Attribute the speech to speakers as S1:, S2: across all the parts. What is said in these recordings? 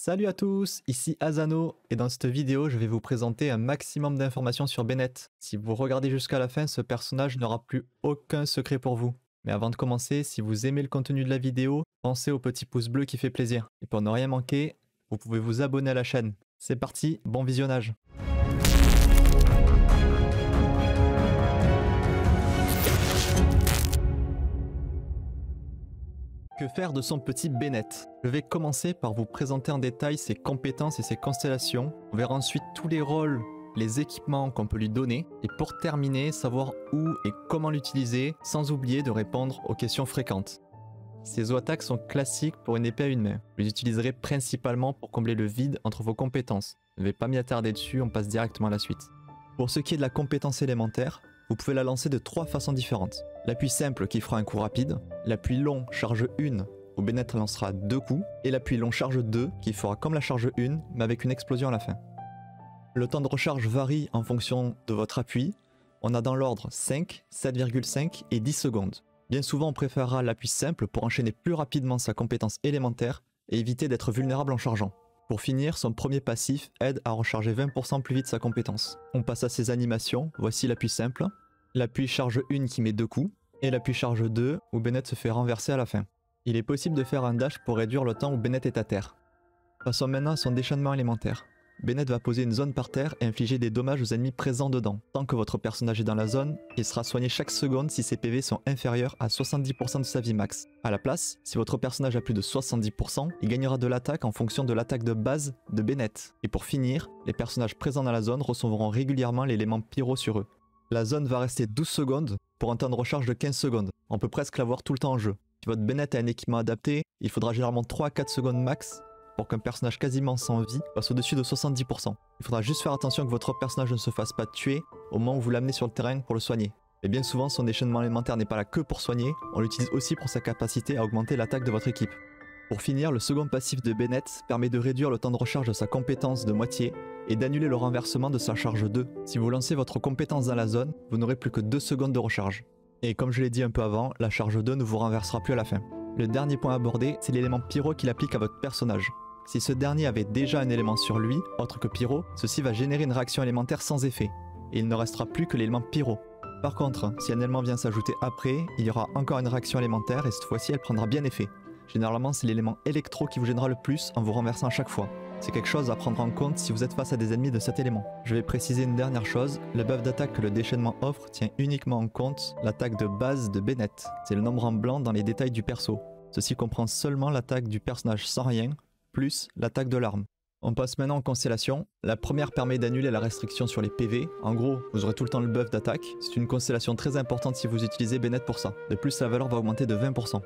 S1: Salut à tous, ici Azano et dans cette vidéo je vais vous présenter un maximum d'informations sur Bennett. Si vous regardez jusqu'à la fin, ce personnage n'aura plus aucun secret pour vous. Mais avant de commencer, si vous aimez le contenu de la vidéo, pensez au petit pouce bleu qui fait plaisir. Et pour ne rien manquer, vous pouvez vous abonner à la chaîne. C'est parti, bon visionnage Que faire de son petit Bennett? Je vais commencer par vous présenter en détail ses compétences et ses constellations. On verra ensuite tous les rôles, les équipements qu'on peut lui donner. Et pour terminer, savoir où et comment l'utiliser, sans oublier de répondre aux questions fréquentes. Ces attaques sont classiques pour une épée à une main. Vous les utiliserez principalement pour combler le vide entre vos compétences. Ne vais pas m'y attarder dessus, on passe directement à la suite. Pour ce qui est de la compétence élémentaire, vous pouvez la lancer de trois façons différentes. L'appui simple qui fera un coup rapide, l'appui long charge 1 où Bennett lancera deux coups, et l'appui long charge 2 qui fera comme la charge 1 mais avec une explosion à la fin. Le temps de recharge varie en fonction de votre appui. On a dans l'ordre 5, 7,5 et 10 secondes. Bien souvent on préférera l'appui simple pour enchaîner plus rapidement sa compétence élémentaire et éviter d'être vulnérable en chargeant. Pour finir, son premier passif aide à recharger 20% plus vite sa compétence. On passe à ses animations, voici l'appui simple, l'appui charge 1 qui met deux coups, et l'appui charge 2 où Bennett se fait renverser à la fin. Il est possible de faire un dash pour réduire le temps où Bennett est à terre. Passons maintenant à son déchaînement élémentaire. Bennett va poser une zone par terre et infliger des dommages aux ennemis présents dedans. Tant que votre personnage est dans la zone, il sera soigné chaque seconde si ses PV sont inférieurs à 70% de sa vie max. A la place, si votre personnage a plus de 70%, il gagnera de l'attaque en fonction de l'attaque de base de Bennett. Et pour finir, les personnages présents dans la zone recevront régulièrement l'élément pyro sur eux. La zone va rester 12 secondes pour un temps de recharge de 15 secondes. On peut presque l'avoir tout le temps en jeu. Si votre Bennett a un équipement adapté, il faudra généralement 3 à 4 secondes max pour qu'un personnage quasiment sans vie passe au-dessus de 70%. Il faudra juste faire attention que votre personnage ne se fasse pas tuer au moment où vous l'amenez sur le terrain pour le soigner. Et bien souvent, son déchaînement élémentaire n'est pas là que pour soigner, on l'utilise aussi pour sa capacité à augmenter l'attaque de votre équipe. Pour finir, le second passif de Bennett permet de réduire le temps de recharge de sa compétence de moitié et d'annuler le renversement de sa charge 2. Si vous lancez votre compétence dans la zone, vous n'aurez plus que 2 secondes de recharge. Et comme je l'ai dit un peu avant, la charge 2 ne vous renversera plus à la fin. Le dernier point abordé, c'est l'élément pyro qu'il applique à votre personnage. Si ce dernier avait déjà un élément sur lui, autre que pyro, ceci va générer une réaction élémentaire sans effet, et il ne restera plus que l'élément pyro. Par contre, si un élément vient s'ajouter après, il y aura encore une réaction élémentaire et cette fois-ci elle prendra bien effet. Généralement c'est l'élément électro qui vous gênera le plus en vous renversant à chaque fois. C'est quelque chose à prendre en compte si vous êtes face à des ennemis de cet élément. Je vais préciser une dernière chose, le buff d'attaque que le déchaînement offre tient uniquement en compte l'attaque de base de Bennett. C'est le nombre en blanc dans les détails du perso. Ceci comprend seulement l'attaque du personnage sans rien, plus l'attaque de l'arme. On passe maintenant en constellation. La première permet d'annuler la restriction sur les PV. En gros, vous aurez tout le temps le buff d'attaque. C'est une constellation très importante si vous utilisez Bennett pour ça. De plus, la valeur va augmenter de 20%.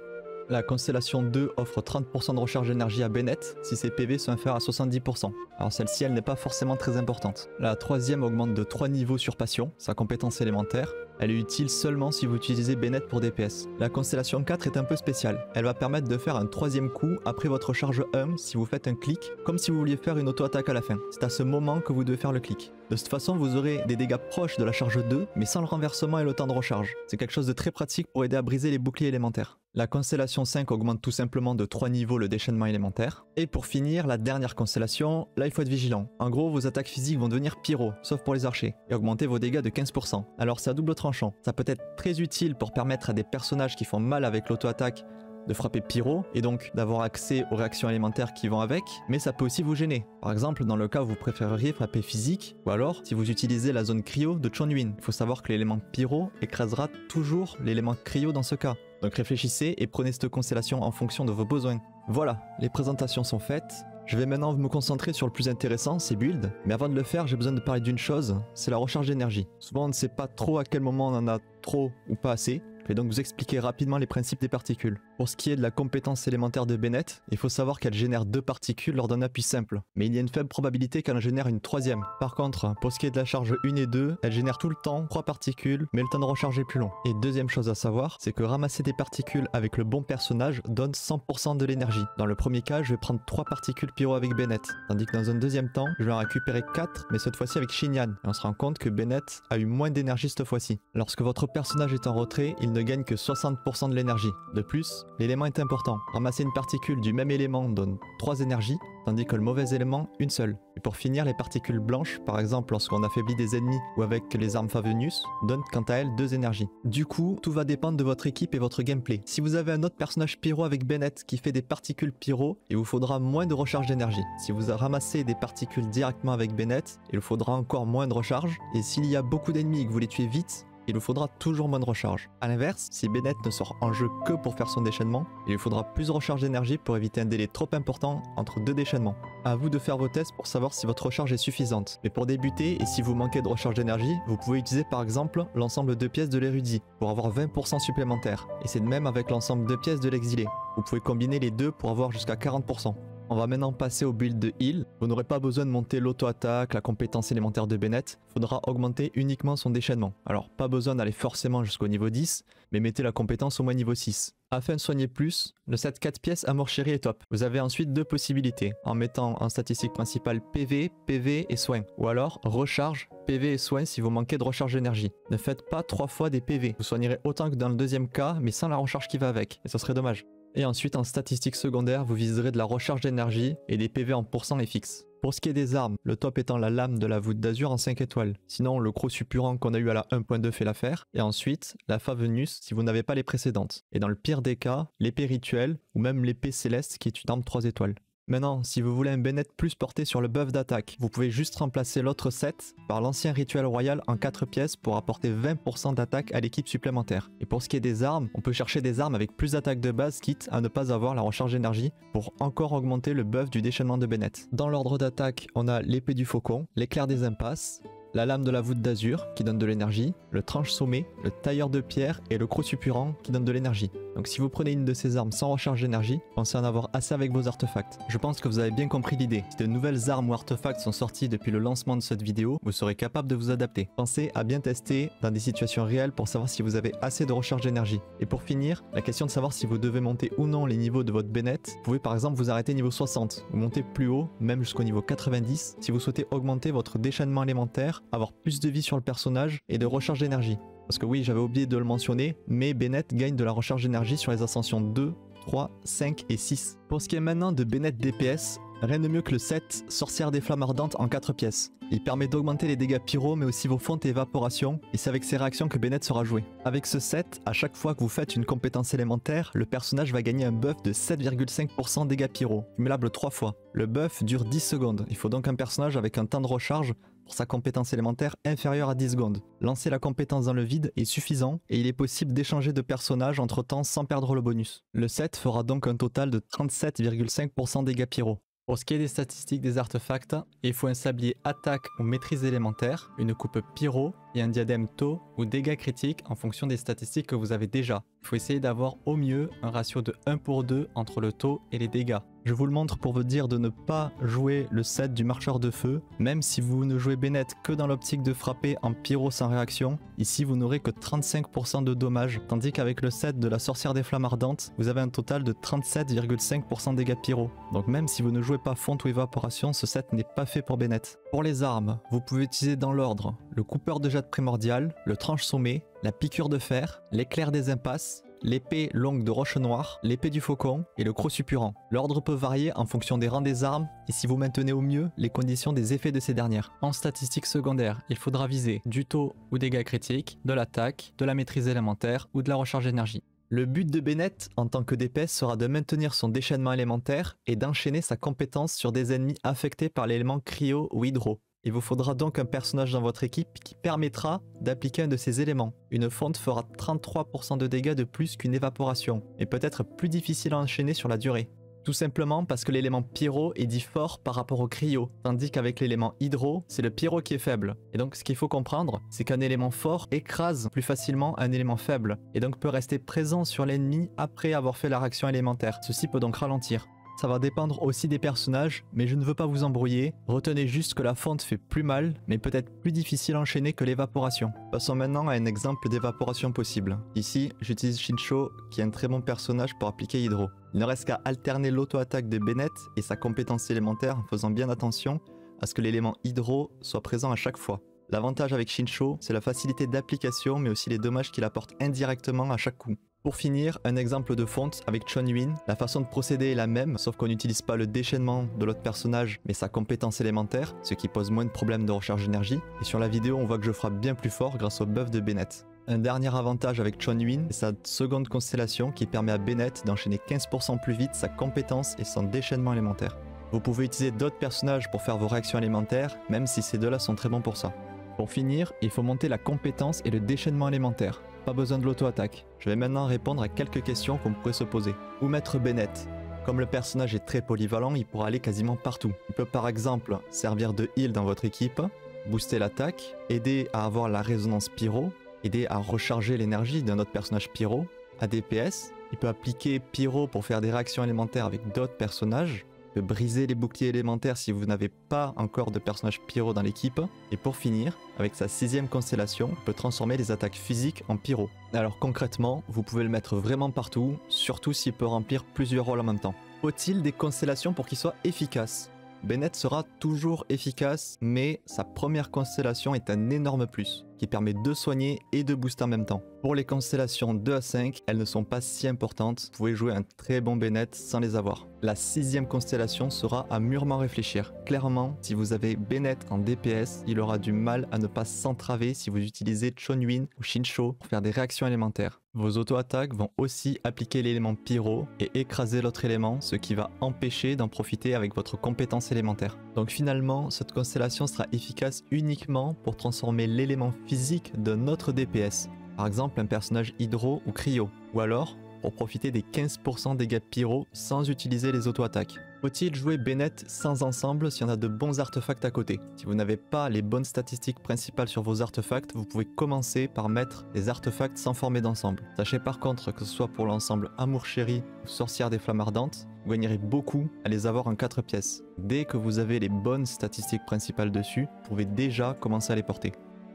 S1: La constellation 2 offre 30% de recharge d'énergie à Bennett si ses PV sont inférieurs à 70%. Alors celle-ci elle n'est pas forcément très importante. La troisième augmente de 3 niveaux sur passion, sa compétence élémentaire. Elle est utile seulement si vous utilisez Bennett pour DPS. La constellation 4 est un peu spéciale. Elle va permettre de faire un troisième coup après votre charge 1 si vous faites un clic, comme si vous vouliez faire une auto-attaque à la fin. C'est à ce moment que vous devez faire le clic. De cette façon, vous aurez des dégâts proches de la charge 2, mais sans le renversement et le temps de recharge. C'est quelque chose de très pratique pour aider à briser les boucliers élémentaires. La constellation 5 augmente tout simplement de 3 niveaux le déchaînement élémentaire. Et pour finir, la dernière constellation, là il faut être vigilant. En gros, vos attaques physiques vont devenir pyro, sauf pour les archers, et augmenter vos dégâts de 15%. Alors c'est à double tranchant. Ça peut être très utile pour permettre à des personnages qui font mal avec l'auto-attaque de frapper pyro et donc d'avoir accès aux réactions élémentaires qui vont avec, mais ça peut aussi vous gêner. Par exemple, dans le cas où vous préféreriez frapper physique, ou alors si vous utilisez la zone cryo de Chonwin. Il faut savoir que l'élément pyro écrasera toujours l'élément cryo dans ce cas. Donc réfléchissez et prenez cette constellation en fonction de vos besoins. Voilà, les présentations sont faites. Je vais maintenant me concentrer sur le plus intéressant, c'est build. Mais avant de le faire, j'ai besoin de parler d'une chose, c'est la recharge d'énergie. Souvent on ne sait pas trop à quel moment on en a trop ou pas assez. Je vais donc vous expliquer rapidement les principes des particules. Pour ce qui est de la compétence élémentaire de Bennett, il faut savoir qu'elle génère deux particules lors d'un appui simple, mais il y a une faible probabilité qu'elle en génère une troisième. Par contre, pour ce qui est de la charge 1 et 2, elle génère tout le temps trois particules, mais le temps de recharge est plus long. Et deuxième chose à savoir, c'est que ramasser des particules avec le bon personnage donne 100% de l'énergie. Dans le premier cas, je vais prendre trois particules pyro avec Bennett, tandis que dans un deuxième temps, je vais en récupérer 4, mais cette fois-ci avec Shinyan. Et on se rend compte que Bennett a eu moins d'énergie cette fois-ci. Lorsque votre personnage est en retrait, il ne gagne que 60% de l'énergie. De plus, l'élément est important. Ramasser une particule du même élément donne 3 énergies, tandis que le mauvais élément, une seule. Et pour finir, les particules blanches, par exemple lorsqu'on affaiblit des ennemis ou avec les armes Favenius, donnent quant à elles 2 énergies. Du coup, tout va dépendre de votre équipe et votre gameplay. Si vous avez un autre personnage pyro avec Bennett qui fait des particules pyro, il vous faudra moins de recharge d'énergie. Si vous ramassez des particules directement avec Bennett, il vous faudra encore moins de recharge. Et s'il y a beaucoup d'ennemis et que vous les tuez vite, il vous faudra toujours moins de recharge. A l'inverse, si Bennett ne sort en jeu que pour faire son déchaînement, il lui faudra plus de recharge d'énergie pour éviter un délai trop important entre deux déchaînements. A vous de faire vos tests pour savoir si votre recharge est suffisante. Mais pour débuter, et si vous manquez de recharge d'énergie, vous pouvez utiliser par exemple l'ensemble de pièces de l'érudit pour avoir 20% supplémentaire. Et c'est de même avec l'ensemble de pièces de l'exilé. Vous pouvez combiner les deux pour avoir jusqu'à 40%. On va maintenant passer au build de heal. Vous n'aurez pas besoin de monter l'auto-attaque, la compétence élémentaire de Bennett. Faudra augmenter uniquement son déchaînement. Alors pas besoin d'aller forcément jusqu'au niveau 10, mais mettez la compétence au moins niveau 6. Afin de soigner plus, le set 4 pièces Amour est top. Vous avez ensuite deux possibilités, en mettant en statistique principale PV, PV et soin. Ou alors recharge, PV et soin si vous manquez de recharge d'énergie. Ne faites pas trois fois des PV. Vous soignerez autant que dans le deuxième cas, mais sans la recharge qui va avec. Et ça serait dommage. Et ensuite, en statistiques secondaires, vous viserez de la recharge d'énergie et des PV en pourcent et fixe. Pour ce qui est des armes, le top étant la lame de la voûte d'azur en 5 étoiles. Sinon, le croc suppurant qu'on a eu à la 1.2 fait l'affaire. Et ensuite, la Favenus si vous n'avez pas les précédentes. Et dans le pire des cas, l'épée rituelle ou même l'épée céleste qui est une arme 3 étoiles. Maintenant, si vous voulez un Bennett plus porté sur le buff d'attaque, vous pouvez juste remplacer l'autre set par l'ancien rituel royal en 4 pièces pour apporter 20% d'attaque à l'équipe supplémentaire. Et pour ce qui est des armes, on peut chercher des armes avec plus d'attaque de base quitte à ne pas avoir la recharge d'énergie pour encore augmenter le buff du déchaînement de Bennett. Dans l'ordre d'attaque, on a l'épée du faucon, l'éclair des impasses, la lame de la voûte d'azur qui donne de l'énergie, le tranche sommet, le tailleur de pierre et le croc suppurant qui donne de l'énergie. Donc si vous prenez une de ces armes sans recharge d'énergie, pensez en avoir assez avec vos artefacts. Je pense que vous avez bien compris l'idée. Si de nouvelles armes ou artefacts sont sortis depuis le lancement de cette vidéo, vous serez capable de vous adapter. Pensez à bien tester dans des situations réelles pour savoir si vous avez assez de recharge d'énergie. Et pour finir, la question de savoir si vous devez monter ou non les niveaux de votre Bennett, vous pouvez par exemple vous arrêter niveau 60 ou monter plus haut, même jusqu'au niveau 90, si vous souhaitez augmenter votre déchaînement élémentaire, avoir plus de vie sur le personnage et de recharge d'énergie. Parce que oui, j'avais oublié de le mentionner, mais Bennett gagne de la recharge d'énergie sur les ascensions 2, 3, 5 et 6. Pour ce qui est maintenant de Bennett DPS, rien de mieux que le set Sorcière des Flammes Ardentes en 4 pièces. Il permet d'augmenter les dégâts pyro mais aussi vos fontes et évaporations, et c'est avec ces réactions que Bennett sera joué. Avec ce set, à chaque fois que vous faites une compétence élémentaire, le personnage va gagner un buff de 7,5% dégâts pyro, cumulable 3 fois. Le buff dure 10 secondes, il faut donc un personnage avec un temps de recharge pour sa compétence élémentaire inférieure à 10 secondes. Lancer la compétence dans le vide est suffisant et il est possible d'échanger de personnage entre temps sans perdre le bonus. Le set fera donc un total de 37,5% dégâts pyro. Pour ce qui est des statistiques des artefacts, il faut un sablier attaque ou maîtrise élémentaire, une coupe pyro et un diadème taux ou dégâts critiques en fonction des statistiques que vous avez déjà. Il faut essayer d'avoir au mieux un ratio de 1 pour 2 entre le taux et les dégâts. Je vous le montre pour vous dire de ne pas jouer le set du marcheur de feu, même si vous ne jouez Bennett que dans l'optique de frapper en pyro sans réaction, ici vous n'aurez que 35% de dommages, tandis qu'avec le set de la sorcière des flammes ardentes, vous avez un total de 37,5% dégâts pyro. Donc même si vous ne jouez pas fonte ou évaporation, ce set n'est pas fait pour Bennett. Pour les armes, vous pouvez utiliser dans l'ordre le coupeur de jade primordial, le tranche sommet, la piqûre de fer, l'éclair des impasses, l'épée longue de roche noire, l'épée du faucon et le croc suppurant. L'ordre peut varier en fonction des rangs des armes et si vous maintenez au mieux les conditions des effets de ces dernières. En statistiques secondaires, il faudra viser du taux ou dégâts critiques, de l'attaque, de la maîtrise élémentaire ou de la recharge d'énergie. Le but de Bennett en tant que DPS sera de maintenir son déchaînement élémentaire et d'enchaîner sa compétence sur des ennemis affectés par l'élément cryo ou hydro. Il vous faudra donc un personnage dans votre équipe qui permettra d'appliquer un de ces éléments. Une fonte fera 33% de dégâts de plus qu'une évaporation, et peut être plus difficile à enchaîner sur la durée. Tout simplement parce que l'élément pyro est dit fort par rapport au cryo, tandis qu'avec l'élément hydro, c'est le pyro qui est faible. Et donc ce qu'il faut comprendre, c'est qu'un élément fort écrase plus facilement un élément faible, et donc peut rester présent sur l'ennemi après avoir fait la réaction élémentaire. Ceci peut donc ralentir. Ça va dépendre aussi des personnages, mais je ne veux pas vous embrouiller. Retenez juste que la fonte fait plus mal, mais peut-être plus difficile à enchaîner que l'évaporation. Passons maintenant à un exemple d'évaporation possible. Ici, j'utilise Shincho, qui est un très bon personnage pour appliquer Hydro. Il ne reste qu'à alterner l'auto-attaque de Bennett et sa compétence élémentaire en faisant bien attention à ce que l'élément Hydro soit présent à chaque fois. L'avantage avec Shincho, c'est la facilité d'application mais aussi les dommages qu'il apporte indirectement à chaque coup. Pour finir, un exemple de fonte avec Chun Yuin. La façon de procéder est la même, sauf qu'on n'utilise pas le déchaînement de l'autre personnage, mais sa compétence élémentaire, ce qui pose moins de problèmes de recharge d'énergie. Et sur la vidéo, on voit que je frappe bien plus fort grâce au buff de Bennett. Un dernier avantage avec Chun Yuin, c'est sa seconde constellation qui permet à Bennett d'enchaîner 15% plus vite sa compétence et son déchaînement élémentaire. Vous pouvez utiliser d'autres personnages pour faire vos réactions élémentaires, même si ces deux-là sont très bons pour ça. Pour finir, il faut monter la compétence et le déchaînement élémentaire. Pas besoin de l'auto-attaque. Je vais maintenant répondre à quelques questions qu'on pourrait se poser. Où mettre Bennett Comme le personnage est très polyvalent, il pourra aller quasiment partout. Il peut par exemple servir de heal dans votre équipe, booster l'attaque, aider à avoir la résonance pyro, aider à recharger l'énergie d'un autre personnage pyro, à DPS, il peut appliquer pyro pour faire des réactions élémentaires avec d'autres personnages, peut briser les boucliers élémentaires si vous n'avez pas encore de personnage pyro dans l'équipe. Et pour finir, avec sa sixième constellation, peut transformer les attaques physiques en pyro. Alors concrètement, vous pouvez le mettre vraiment partout, surtout s'il peut remplir plusieurs rôles en même temps. Faut-il des constellations pour qu'il soit efficace? Bennett sera toujours efficace, mais sa première constellation est un énorme plus, permet de soigner et de booster en même temps. Pour les constellations 2 à 5, elles ne sont pas si importantes, vous pouvez jouer un très bon Bennett sans les avoir. La sixième constellation sera à mûrement réfléchir. Clairement, si vous avez Bennett en DPS, il aura du mal à ne pas s'entraver si vous utilisez Chonwin ou Shinsho pour faire des réactions élémentaires. Vos auto-attaques vont aussi appliquer l'élément pyro et écraser l'autre élément, ce qui va empêcher d'en profiter avec votre compétence élémentaire. Donc finalement, cette constellation sera efficace uniquement pour transformer l'élément physique d'un autre DPS, par exemple un personnage hydro ou cryo, ou alors pour profiter des 15% dégâts pyro sans utiliser les auto-attaques. Faut-il jouer Bennett sans ensemble si on a de bons artefacts à côté? Si vous n'avez pas les bonnes statistiques principales sur vos artefacts, vous pouvez commencer par mettre des artefacts sans former d'ensemble. Sachez par contre que ce soit pour l'ensemble Amour Chéri ou Sorcière des Flammes Ardentes, vous gagnerez beaucoup à les avoir en 4 pièces. Dès que vous avez les bonnes statistiques principales dessus, vous pouvez déjà commencer à les porter.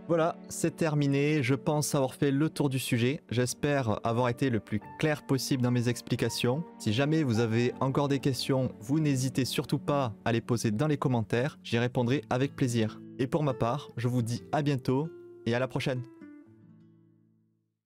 S1: Voilà, c'est terminé. Je pense avoir fait le tour du sujet. J'espère avoir été le plus clair possible dans mes explications. Si jamais vous avez encore des questions, vous n'hésitez surtout pas à les poser dans les commentaires. J'y répondrai avec plaisir. Et pour ma part, je vous dis à bientôt et à la prochaine.